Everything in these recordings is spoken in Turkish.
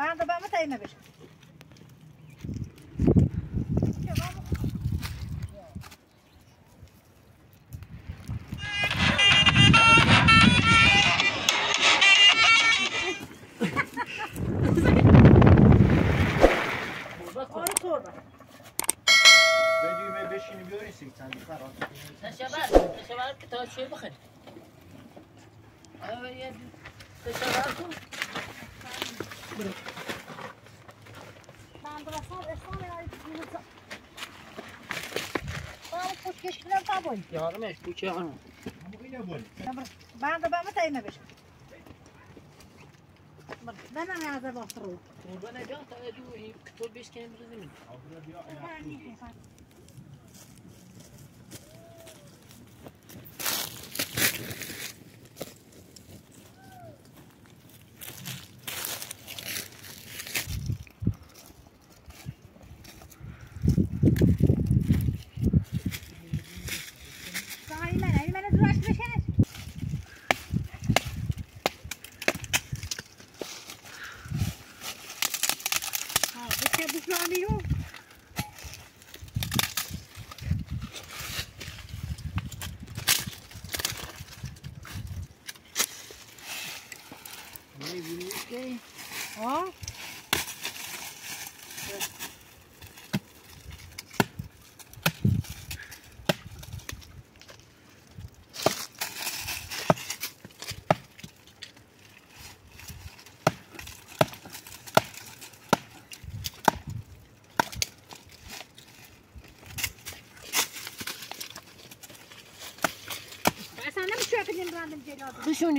Bana da bana da yememiş. یارمش بچه ها بنده بمو تا اینو بنده من باشت تا ادوهیو کتابیس کنید رو Maybe this day. Huh? Sen de mi çöpünü indirandın Celal? Kış onu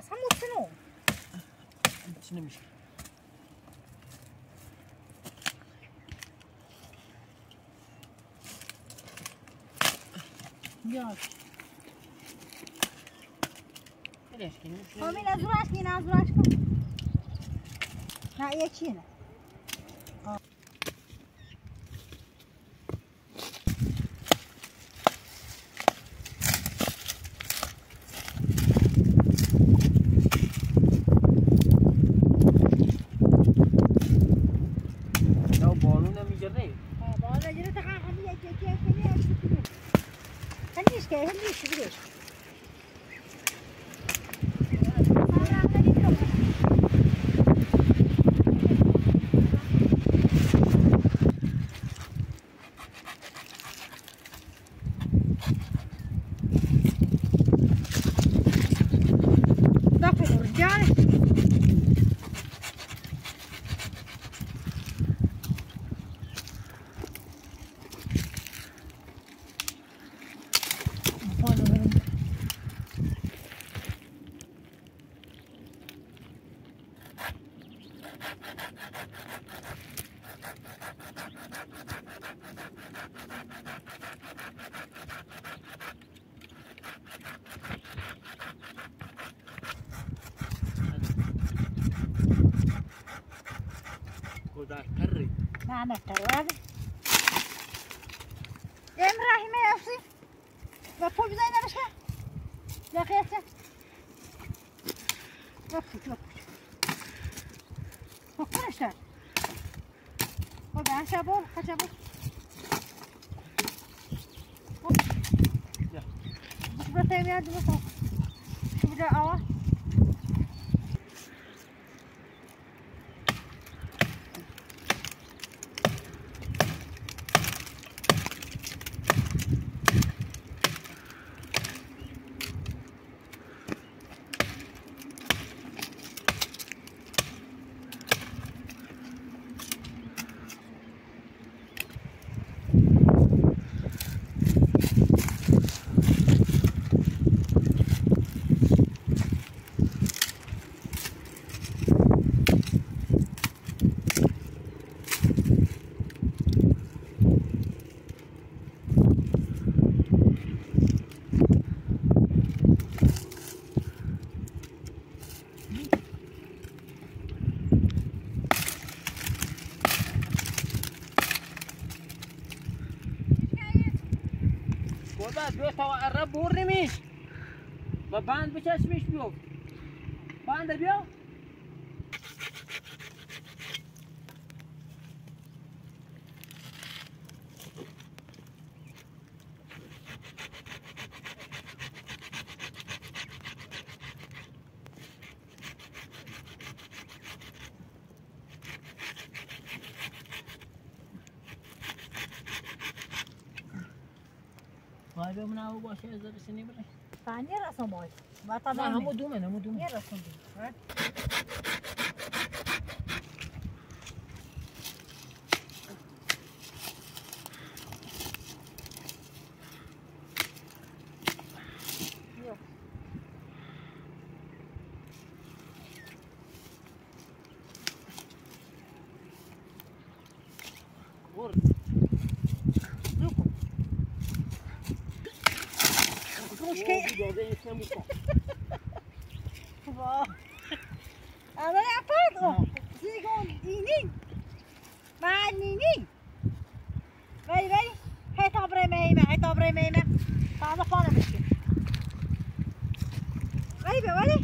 야, 3호트노. 지내미. Ya. Amina zuraşkin, zuraşkin. Ha, yeçine. Hani işte, hani işte, hasta luego. بعد بیا تو عرب بور نمیش و بند به بیو بنده بند بیا تانیر تا نه ¿vale?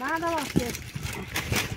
برای اینجا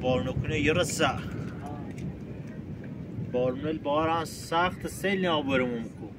بارنکونه یه رسه بارنل باران سخت سیل نیا برمون کن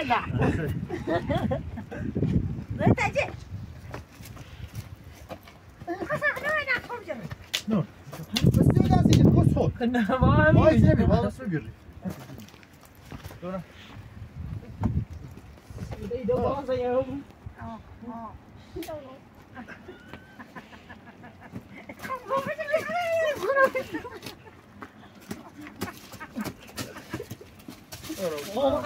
Hayda. Öteci. Kasak ne oynar komşumuz? Ne? Nasıl oynarsın? Kosol. Ne var mı? Vay zebi, valla su görür. Doğru. Bir şey de babamıza yavrum.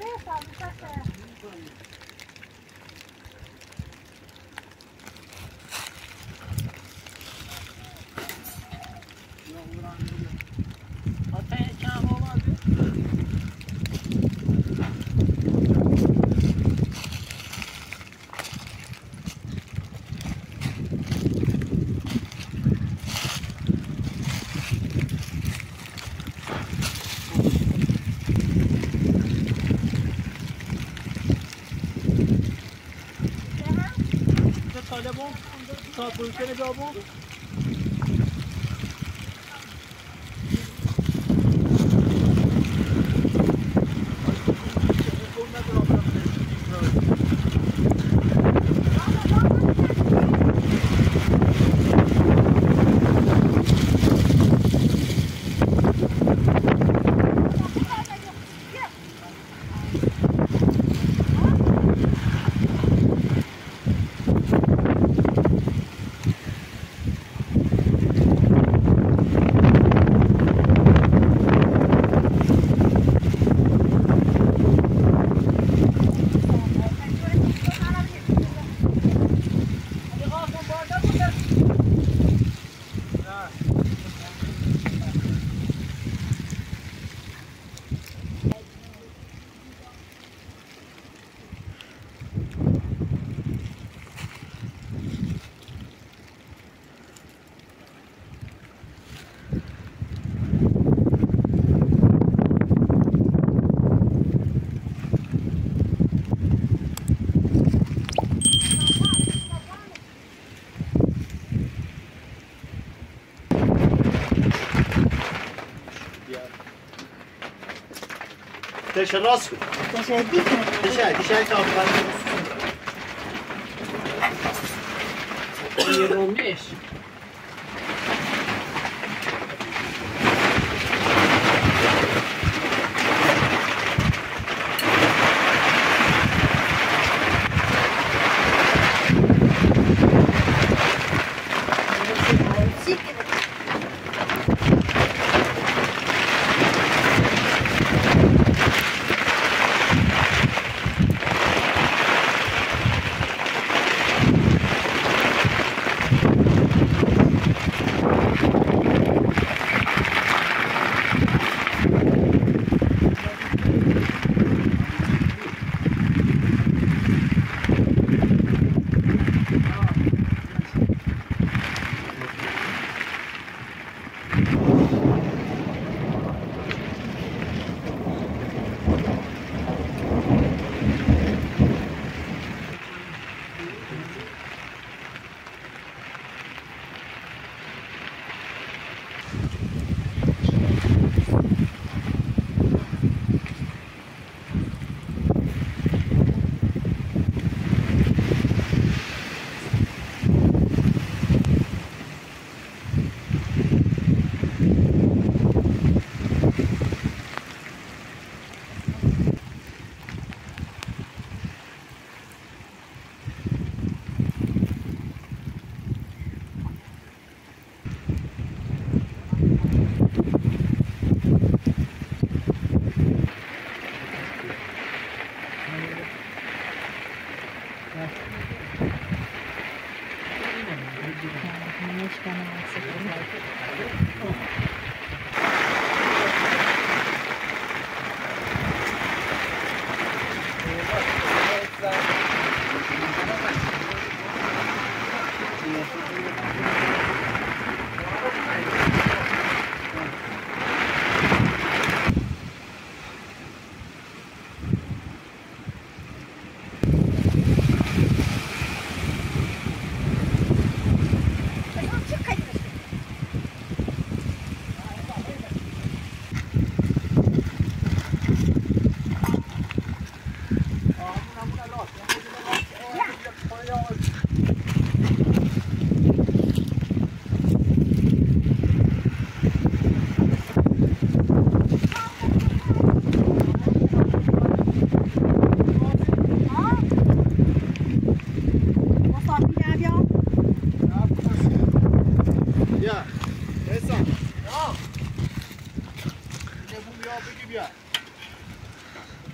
对，咱们在这。l'avant, enfin, pour le canapé avant. deixa Deixa nosso? aí, Teşe nasıl? Teşe değil mi? Teşe, teşe kaldı. 25.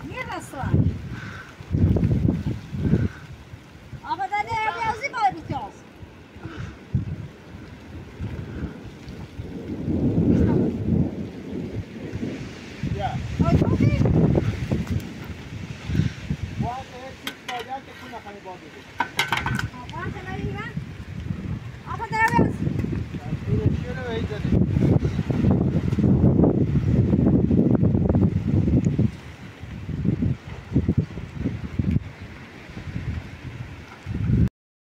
Miraslan.